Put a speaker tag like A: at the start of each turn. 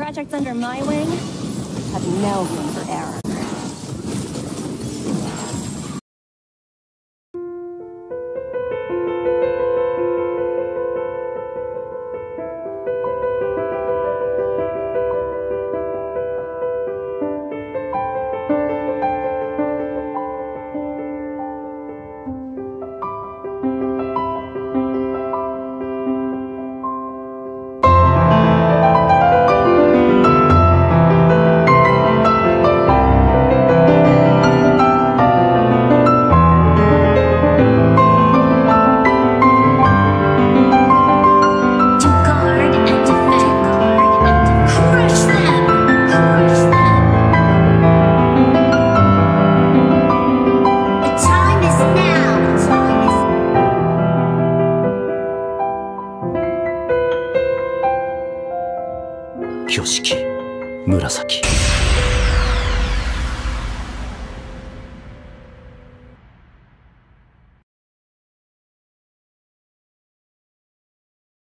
A: projects under my wing have no room for error.
B: 挙式紫